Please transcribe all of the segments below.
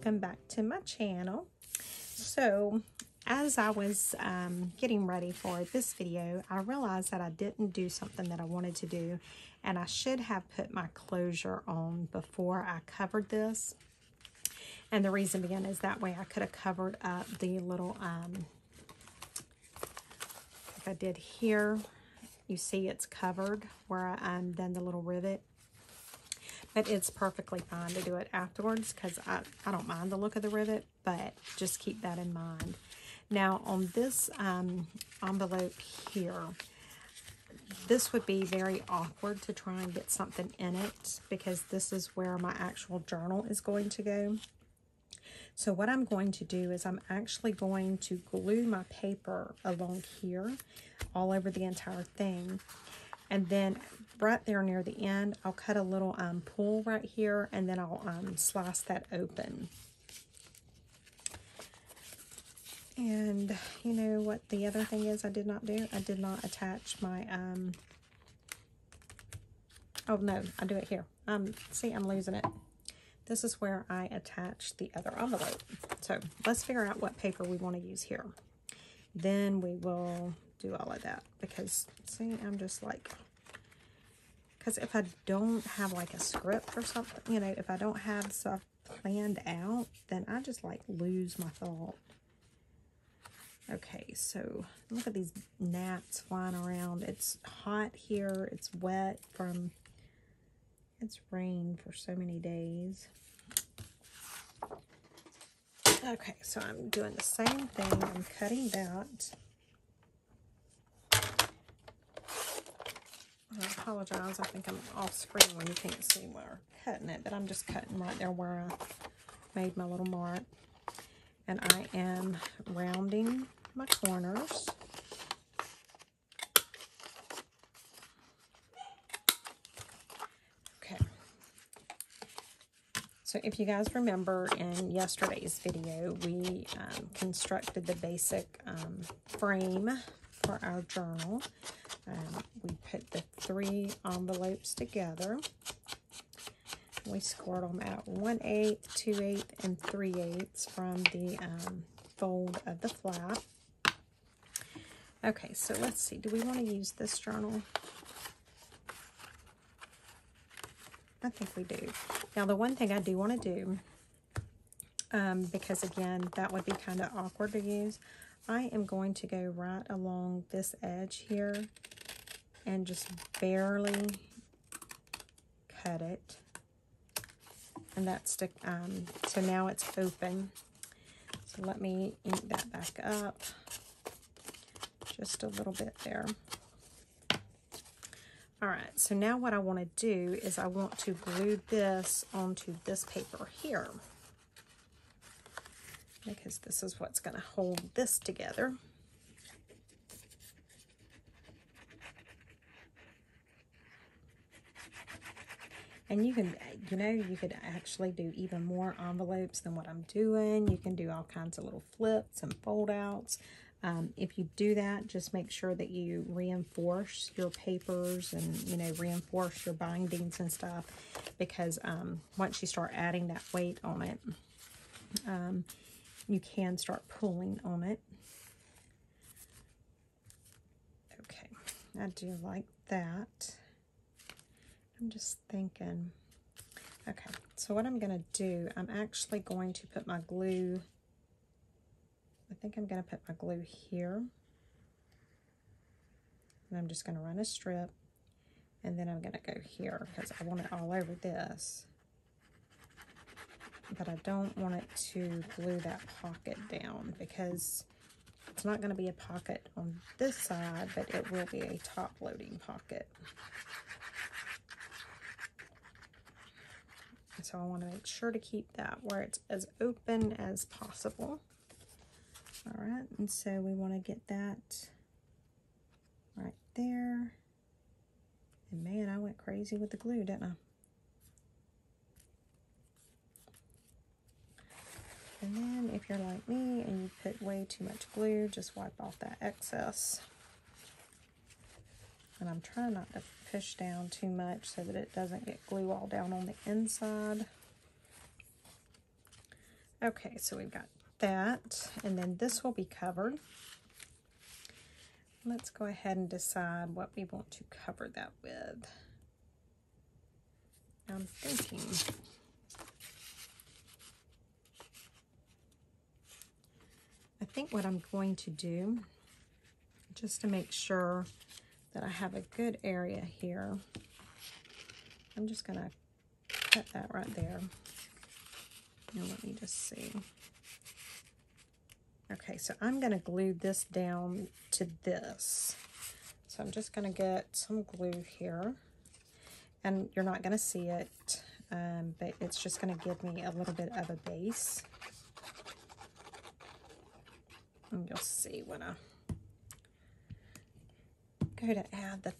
welcome back to my channel. So as I was um, getting ready for this video, I realized that I didn't do something that I wanted to do and I should have put my closure on before I covered this. And the reason being is that way I could have covered up the little, um, like I did here, you see it's covered where I um, done the little rivet. But it's perfectly fine to do it afterwards because I, I don't mind the look of the rivet, but just keep that in mind. Now on this um, envelope here, this would be very awkward to try and get something in it because this is where my actual journal is going to go. So what I'm going to do is I'm actually going to glue my paper along here all over the entire thing. And then right there near the end, I'll cut a little um, pull right here and then I'll um, slice that open. And you know what the other thing is I did not do? I did not attach my, um, oh no, I do it here. Um, see, I'm losing it. This is where I attach the other envelope. So let's figure out what paper we want to use here. Then we will do all of that because see, I'm just like, because if I don't have like a script or something, you know, if I don't have stuff planned out, then I just like lose my thought. Okay, so look at these gnats flying around. It's hot here. It's wet from, it's rained for so many days. Okay, so I'm doing the same thing. I'm cutting that. I apologize. I think I'm off screen when you can't see where I'm cutting it, but I'm just cutting right there where I made my little mark. And I am rounding my corners. Okay. So if you guys remember in yesterday's video, we um, constructed the basic um, frame for our journal. We put the three envelopes together. We scored them at 1 8, 2 8, and 3 eighths from the um, fold of the flap. Okay, so let's see. Do we want to use this journal? I think we do. Now, the one thing I do want to do, um, because again, that would be kind of awkward to use, I am going to go right along this edge here and just barely cut it. And that's the, um, so now it's open. So let me ink that back up just a little bit there. All right, so now what I want to do is I want to glue this onto this paper here. Because this is what's going to hold this together. And you can, you know, you could actually do even more envelopes than what I'm doing. You can do all kinds of little flips and fold outs. Um, if you do that, just make sure that you reinforce your papers and, you know, reinforce your bindings and stuff because um, once you start adding that weight on it, um, you can start pulling on it. Okay, I do like that. I'm just thinking, okay, so what I'm going to do, I'm actually going to put my glue I think I'm going to put my glue here. And I'm just going to run a strip. And then I'm going to go here because I want it all over this. But I don't want it to glue that pocket down because it's not going to be a pocket on this side, but it will be a top loading pocket. So I want to make sure to keep that where it's as open as possible. All right, and so we want to get that right there. And man, I went crazy with the glue, didn't I? And then if you're like me and you put way too much glue, just wipe off that excess. And I'm trying not to push down too much so that it doesn't get glue all down on the inside. Okay, so we've got that, and then this will be covered. Let's go ahead and decide what we want to cover that with. I'm thinking think what I'm going to do, just to make sure that I have a good area here, I'm just going to cut that right there. Now let me just see. Okay, so I'm going to glue this down to this. So I'm just going to get some glue here. And you're not going to see it, um, but it's just going to give me a little bit of a base. And you'll see when I go to add the,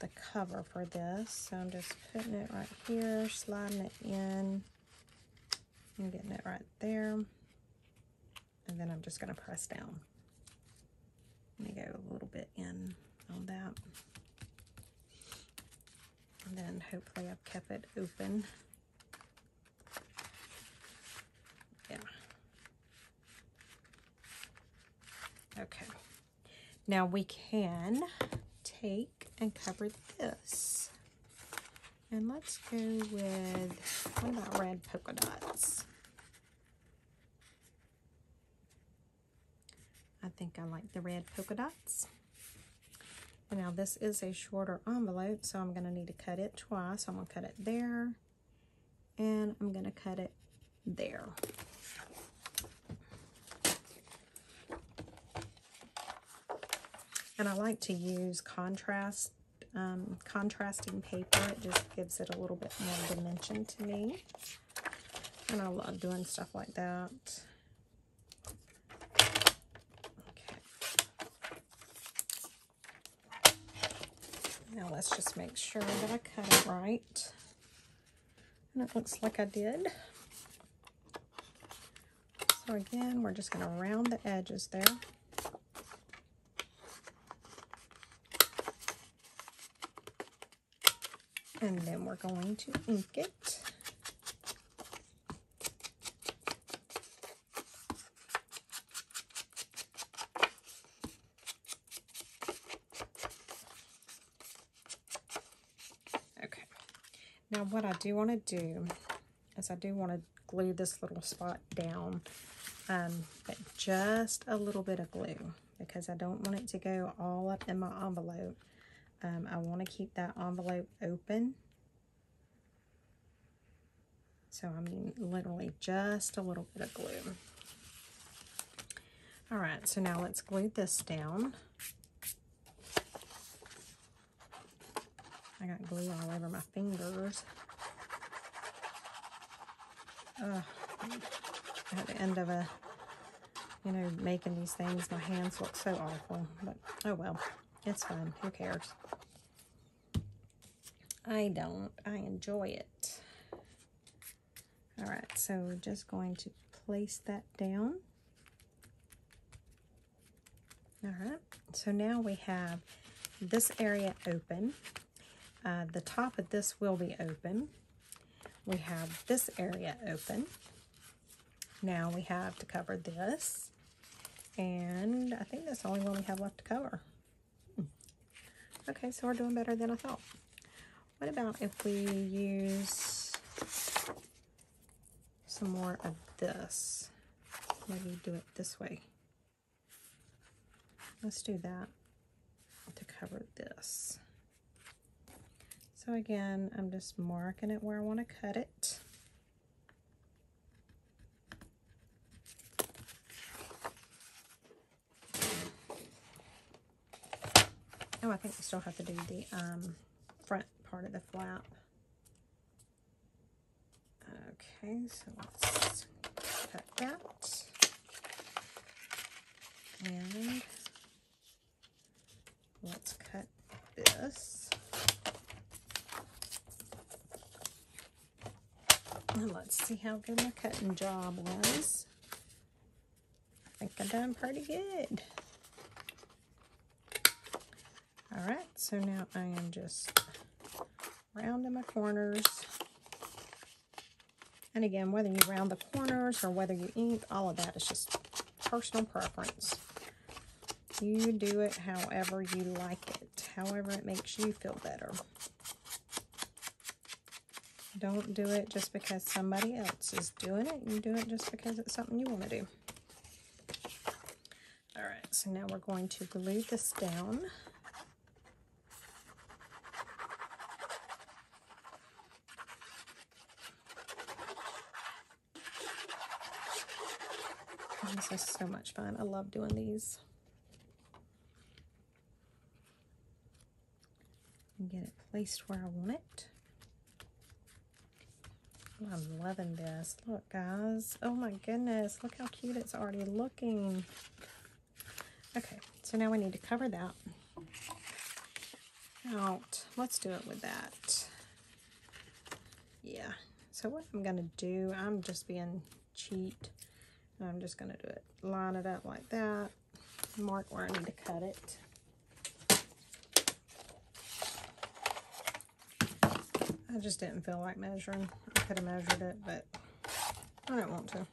the cover for this. So I'm just putting it right here, sliding it in, and getting it right there. And then I'm just going to press down. Let me go a little bit in on that. And then hopefully I've kept it open. Yeah. Okay. Now we can take and cover this. And let's go with, what about red polka dots? I think I like the red polka dots. And now this is a shorter envelope, so I'm going to need to cut it twice. I'm going to cut it there, and I'm going to cut it there. And I like to use contrast, um, contrasting paper. It just gives it a little bit more dimension to me. And I love doing stuff like that. Okay. Now let's just make sure that I cut it right. And it looks like I did. So again, we're just going to round the edges there. And then we're going to ink it. Okay. Now what I do want to do is I do want to glue this little spot down, um, but just a little bit of glue because I don't want it to go all up in my envelope. Um, I want to keep that envelope open. So, I mean, literally just a little bit of glue. All right, so now let's glue this down. I got glue all over my fingers. Uh, at the end of a, you know, making these things, my hands look so awful. But, oh well. It's fine. Who cares? I don't. I enjoy it. All right, so just going to place that down. All right, so now we have this area open. Uh, the top of this will be open. We have this area open. Now we have to cover this. And I think that's the only one we have left to cover. Okay, so we're doing better than I thought. What about if we use some more of this? Maybe do it this way. Let's do that to cover this. So again, I'm just marking it where I want to cut it. Oh, I think we still have to do the um, front part of the flap. Okay, so let's cut that. And let's cut this. And let's see how good my cutting job was. I think I done pretty good. All right, so now I am just rounding my corners And again, whether you round the corners or whether you ink, all of that is just personal preference. You do it however you like it, however it makes you feel better. Don't do it just because somebody else is doing it. You do it just because it's something you want to do. All right, so now we're going to glue this down. This is so much fun. I love doing these. And get it placed where I want it. Oh, I'm loving this. Look, guys. Oh my goodness. Look how cute it's already looking. Okay, so now we need to cover that out. Let's do it with that. Yeah. So what I'm going to do, I'm just being cheat. I'm just going to do it. Line it up like that. Mark where I need to cut it. I just didn't feel like measuring. I could have measured it, but I don't want to.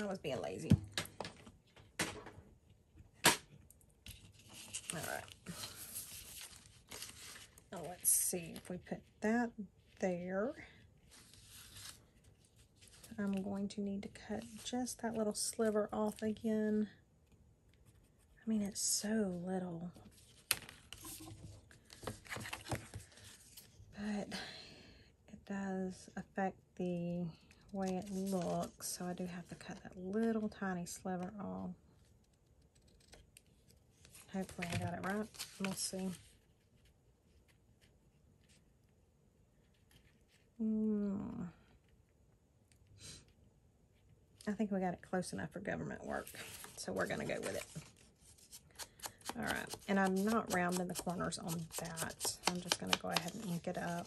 I was being lazy. All right. Now let's see if we put that there. I'm going to need to cut just that little sliver off again. I mean, it's so little. but it does affect the way it looks so I do have to cut that little tiny sliver off hopefully I got it right we'll see mm. I think we got it close enough for government work so we're gonna go with it all right, and I'm not rounding the corners on that. I'm just going to go ahead and ink it up.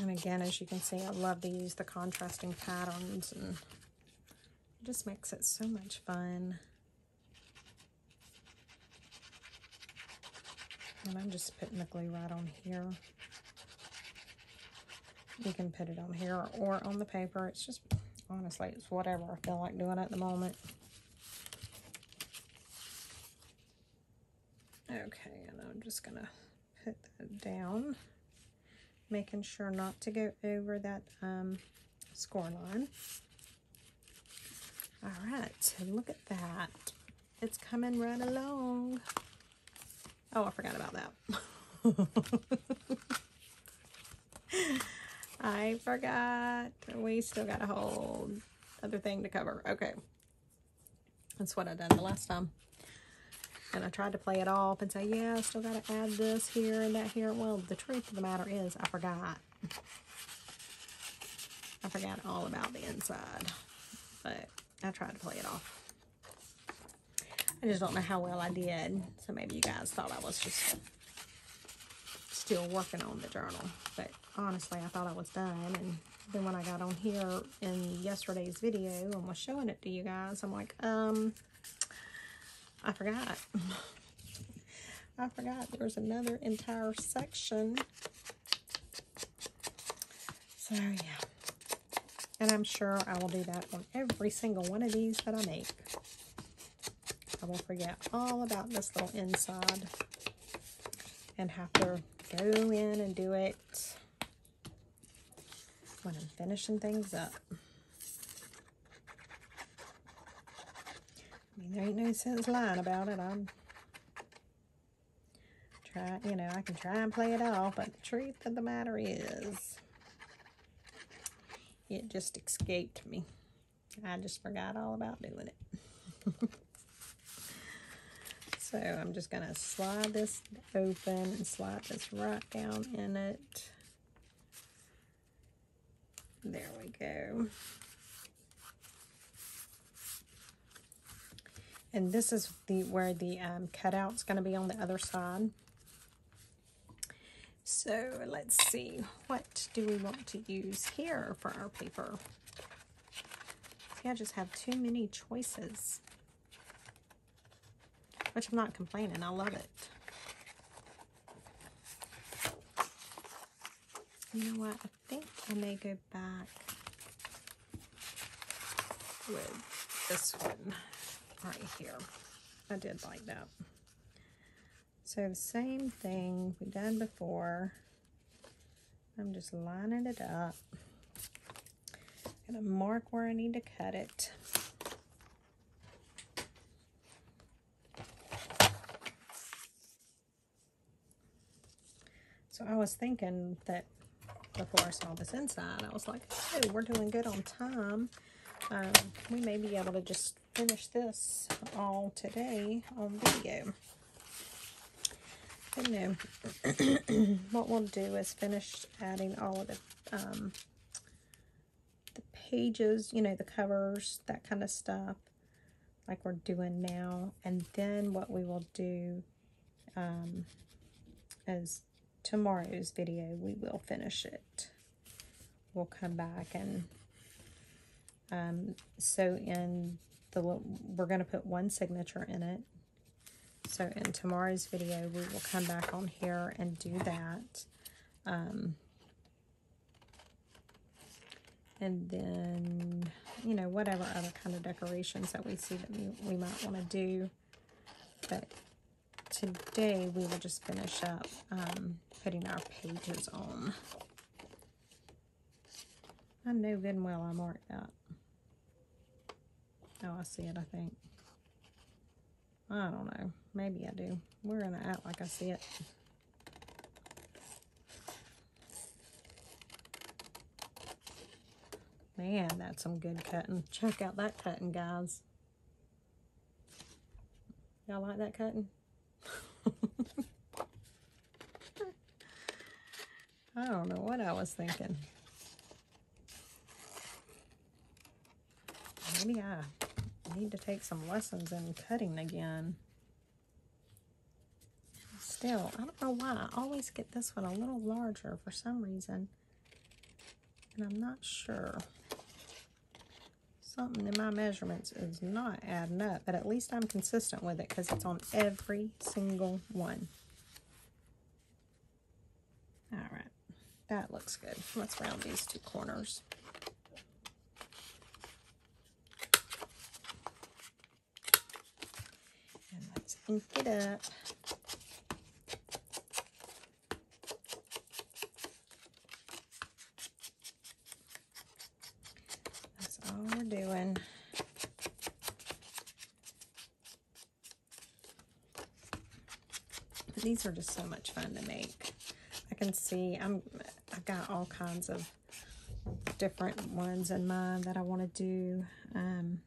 And again, as you can see, I love to use the contrasting patterns and it just makes it so much fun. And I'm just putting the glue right on here. You can put it on here or on the paper. It's just honestly, it's whatever I feel like doing at the moment. Okay, and I'm just going to put that down, making sure not to go over that um, score line. All right, look at that. It's coming right along. Oh, I forgot about that. I forgot. We still got a whole other thing to cover. Okay. That's what I done the last time. And I tried to play it off and say, yeah, I still got to add this here and that here. Well, the truth of the matter is I forgot. I forgot all about the inside. But I tried to play it off. I just don't know how well I did. So maybe you guys thought I was just still working on the journal. But honestly, I thought I was done. And then when I got on here in yesterday's video and was showing it to you guys, I'm like, um, I forgot. I forgot there's another entire section. So, yeah. And I'm sure I will do that on every single one of these that I make. I will forget all about this little inside and have to go in and do it when I'm finishing things up. I mean, there ain't no sense lying about it. I'm try, you know, I can try and play it off, but the truth of the matter is, it just escaped me. I just forgot all about doing it. so I'm just going to slide this open and slide this right down in it. There we go. And this is the where the um, cutout's going to be on the other side. So let's see, what do we want to use here for our paper? See, I just have too many choices. which I'm not complaining. I love it. You know what? I think I may go back with this one right here. I did like that. So the same thing we done before. I'm just lining it up. Gonna mark where I need to cut it. So I was thinking that before I saw this inside, I was like, oh, we're doing good on time. Um, we may be able to just finish this all today on video. But no, what we'll do is finish adding all of the, um, the pages, you know, the covers, that kind of stuff, like we're doing now. And then what we will do um, is tomorrow's video, we will finish it. We'll come back and um, so in the, we're going to put one signature in it. So in tomorrow's video, we will come back on here and do that. Um, and then, you know, whatever other kind of decorations that we see that we, we might want to do. But today, we will just finish up um, putting our pages on. I know good and well I marked that. Oh, I see it, I think. I don't know. Maybe I do. We're going to act like I see it. Man, that's some good cutting. Check out that cutting, guys. Y'all like that cutting? I don't know what I was thinking. Maybe I need to take some lessons in cutting again. Still, I don't know why. I always get this one a little larger for some reason. And I'm not sure. Something in my measurements is not adding up, but at least I'm consistent with it because it's on every single one. All right, that looks good. Let's round these two corners. And let's ink it up. That's all we're doing. But These are just so much fun to make. I can see I'm I've got all kinds of different ones in mind that I want to do. Um,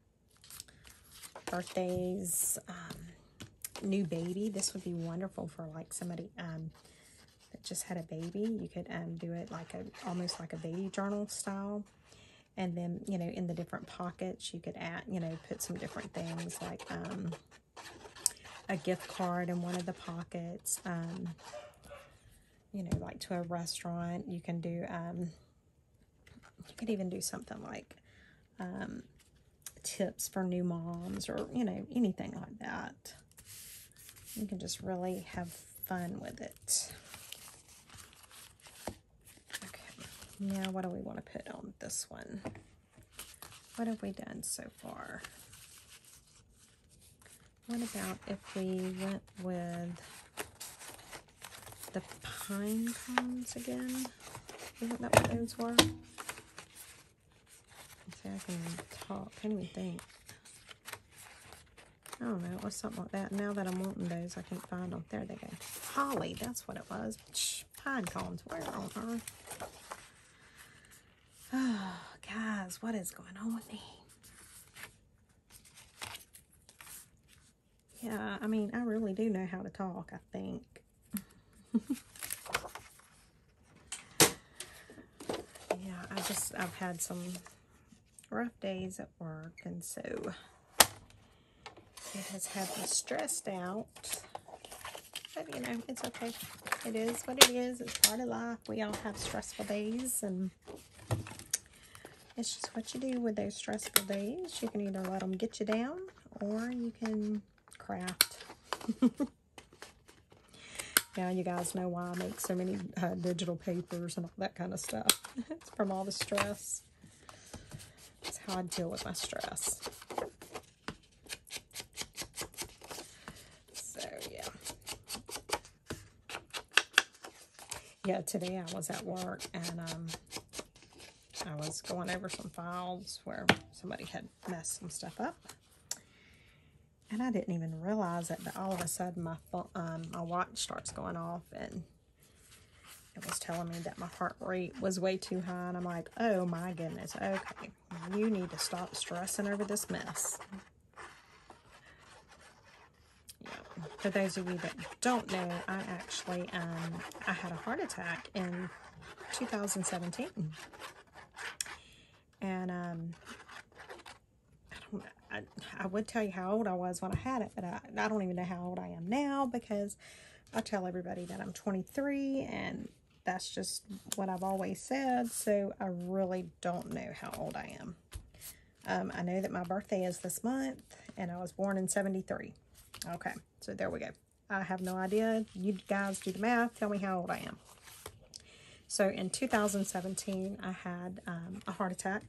birthdays, um, new baby. This would be wonderful for like somebody um, that just had a baby. You could um, do it like a almost like a baby journal style. And then, you know, in the different pockets, you could add, you know, put some different things like um, a gift card in one of the pockets. Um, you know, like to a restaurant. You can do, um, you could even do something like um, tips for new moms or, you know, anything like that. You can just really have fun with it. Now what do we want to put on this one? What have we done so far? What about if we went with the pine cones again? Isn't that what those were? See, I can talk. can't even think? I don't know, it was something like that. Now that I'm wanting those, I can't find them. There they go. Holly, that's what it was. Pine cones, where on earth? Oh, guys, what is going on with me? Yeah, I mean, I really do know how to talk, I think. yeah, I just, I've had some rough days at work, and so it has had me stressed out. But, you know, it's okay. It is what it is. It's part of life. We all have stressful days, and it's just what you do with those stressful days. You can either let them get you down, or you can craft. now you guys know why I make so many uh, digital papers and all that kind of stuff. it's from all the stress. That's how I deal with my stress. So, yeah. Yeah, today I was at work and um, I was going over some files where somebody had messed some stuff up. And I didn't even realize it, but all of a sudden my um, my watch starts going off and it was telling me that my heart rate was way too high. And I'm like, oh my goodness, okay, you need to stop stressing over this mess. Yeah. For those of you that don't know, I actually, um, I had a heart attack in 2017. And um, I don't I, I would tell you how old I was when I had it, but I, I don't even know how old I am now because I tell everybody that I'm 23 and that's just what I've always said. So I really don't know how old I am. Um, I know that my birthday is this month and I was born in 73. Okay, so there we go. I have no idea. You guys do the math. Tell me how old I am. So in 2017, I had um, a heart attack.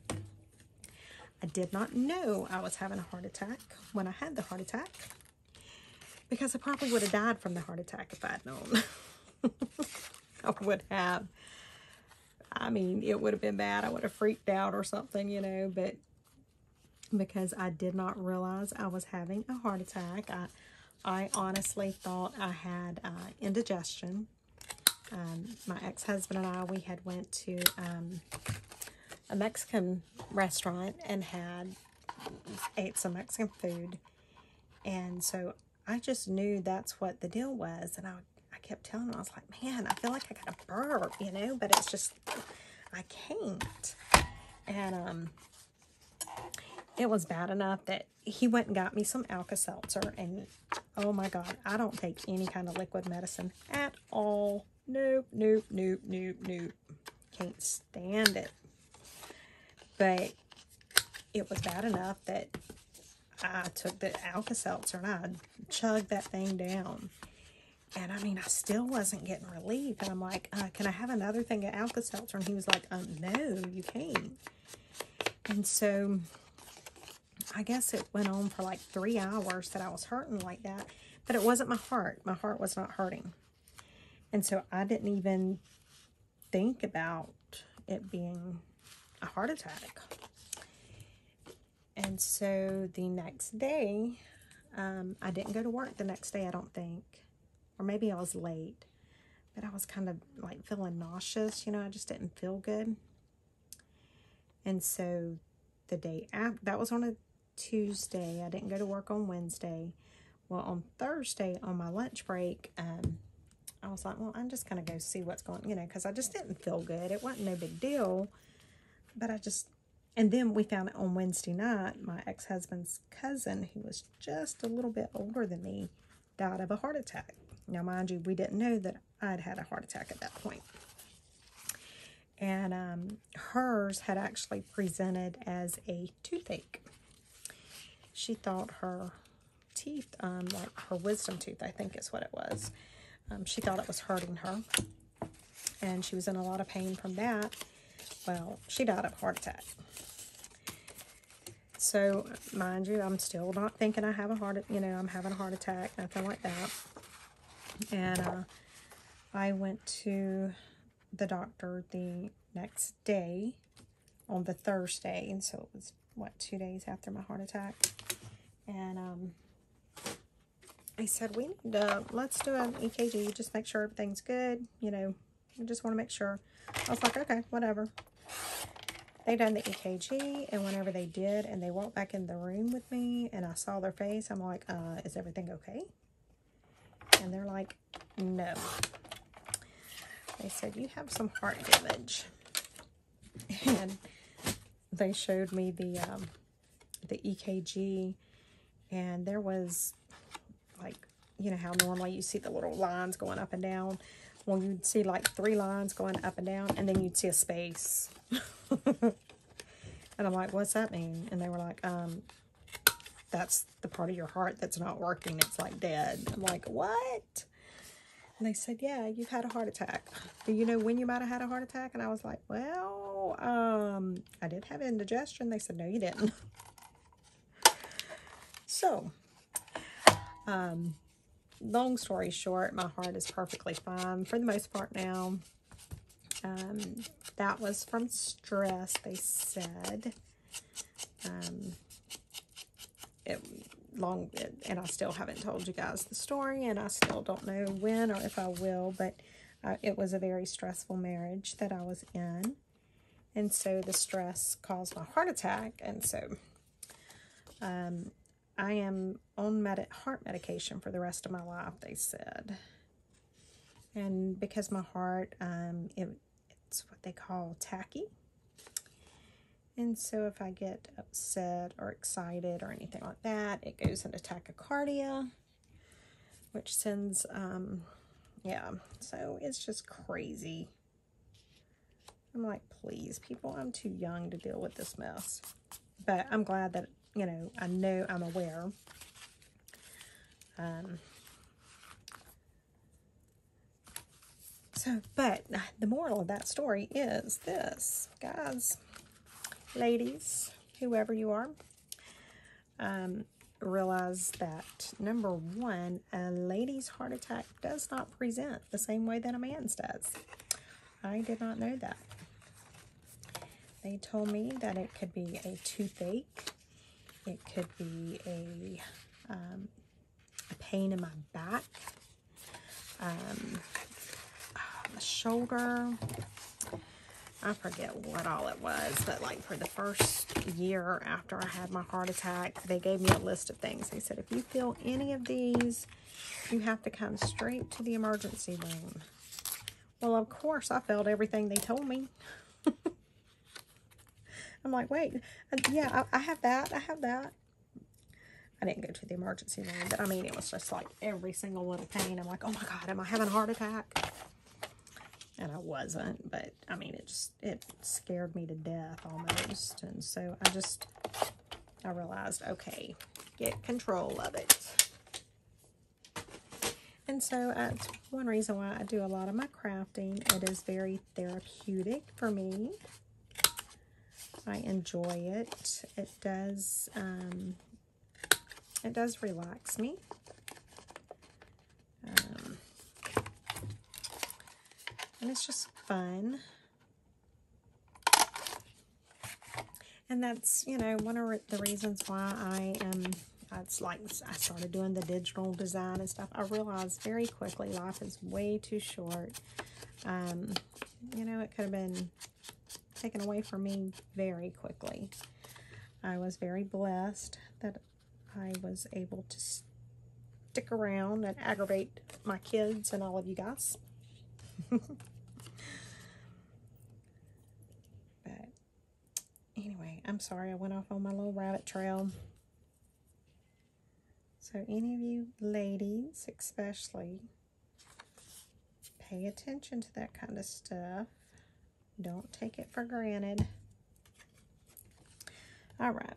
I did not know I was having a heart attack when I had the heart attack because I probably would have died from the heart attack if I'd known. I would have. I mean, it would have been bad. I would have freaked out or something, you know, but because I did not realize I was having a heart attack, I, I honestly thought I had uh, indigestion. Um, my ex-husband and I, we had went to um, a Mexican restaurant and had ate some Mexican food. And so I just knew that's what the deal was. And I, I kept telling him, I was like, man, I feel like I got a burp, you know, but it's just, I can't. And um, it was bad enough that he went and got me some Alka-Seltzer. And oh my God, I don't take any kind of liquid medicine at all. Nope, nope, nope, nope, nope. Can't stand it. But it was bad enough that I took the Alka-Seltzer and I chugged that thing down. And I mean, I still wasn't getting relief. And I'm like, uh, can I have another thing of Alka-Seltzer? And he was like, um, no, you can't. And so I guess it went on for like three hours that I was hurting like that. But it wasn't my heart. My heart was not hurting. And so I didn't even think about it being a heart attack. And so the next day, um, I didn't go to work the next day, I don't think. Or maybe I was late. But I was kind of like feeling nauseous. You know, I just didn't feel good. And so the day after, that was on a Tuesday. I didn't go to work on Wednesday. Well, on Thursday, on my lunch break, um, I was like, well, I'm just going to go see what's going, you know, because I just didn't feel good. It wasn't no big deal. But I just, and then we found it on Wednesday night, my ex-husband's cousin, who was just a little bit older than me, died of a heart attack. Now, mind you, we didn't know that I'd had a heart attack at that point. And um, hers had actually presented as a toothache. She thought her teeth, um, like her wisdom tooth, I think is what it was. Um, she thought it was hurting her. And she was in a lot of pain from that. Well, she died of a heart attack. So, mind you, I'm still not thinking I have a heart, you know, I'm having a heart attack, nothing like that. And uh, I went to the doctor the next day on the Thursday. And so it was, what, two days after my heart attack. And um, I said, we need to, let's do an EKG, just make sure everything's good. You know, we just want to make sure. I was like, okay, whatever. They done the EKG, and whenever they did, and they walked back in the room with me, and I saw their face, I'm like, uh, is everything okay? And they're like, no. They said, you have some heart damage. And they showed me the, um, the EKG, and there was, like, you know how normally you see the little lines going up and down? Well, you'd see like three lines going up and down, and then you'd see a space. and I'm like, what's that mean? And they were like, um, that's the part of your heart that's not working. It's like dead. I'm like, what? And they said, yeah, you've had a heart attack. Do you know when you might have had a heart attack? And I was like, well, um, I did have indigestion. They said, no, you didn't. So, um, long story short, my heart is perfectly fine for the most part now. Um, that was from stress, they said. Um, it long, it, and I still haven't told you guys the story, and I still don't know when or if I will, but uh, it was a very stressful marriage that I was in. And so the stress caused my heart attack. And so um, I am on med heart medication for the rest of my life, they said. And because my heart, um, it, it's what they call tachy. And so if I get upset or excited or anything like that, it goes into tachycardia, which sends, um, yeah, so it's just crazy. I'm like, please, people, I'm too young to deal with this mess. But I'm glad that, you know, I know I'm aware. Um, so, but the moral of that story is this, guys ladies, whoever you are, um, realize that number one, a lady's heart attack does not present the same way that a man's does. I did not know that. They told me that it could be a toothache, it could be a, um, a pain in my back, um, the shoulder, I forget what all it was, but like for the first year after I had my heart attack, they gave me a list of things. They said, if you feel any of these, you have to come straight to the emergency room. Well, of course, I felt everything they told me. I'm like, wait, uh, yeah, I, I have that, I have that. I didn't go to the emergency room, but I mean, it was just like every single little pain. I'm like, oh my God, am I having a heart attack? and I wasn't, but I mean, it just, it scared me to death almost. And so I just, I realized, okay, get control of it. And so that's one reason why I do a lot of my crafting. It is very therapeutic for me. I enjoy it. It does, um, it does relax me. And it's just fun. And that's, you know, one of the reasons why I am, it's like I started doing the digital design and stuff. I realized very quickly life is way too short. Um, you know, it could have been taken away from me very quickly. I was very blessed that I was able to stick around and aggravate my kids and all of you guys. But anyway, I'm sorry I went off on my little rabbit trail. So any of you ladies especially, pay attention to that kind of stuff. Don't take it for granted. All right,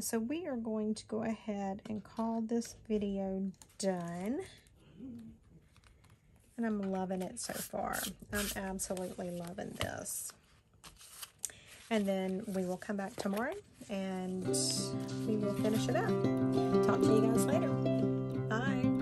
so we are going to go ahead and call this video done. And I'm loving it so far. I'm absolutely loving this. And then we will come back tomorrow and we will finish it up. Talk to you guys later. Bye.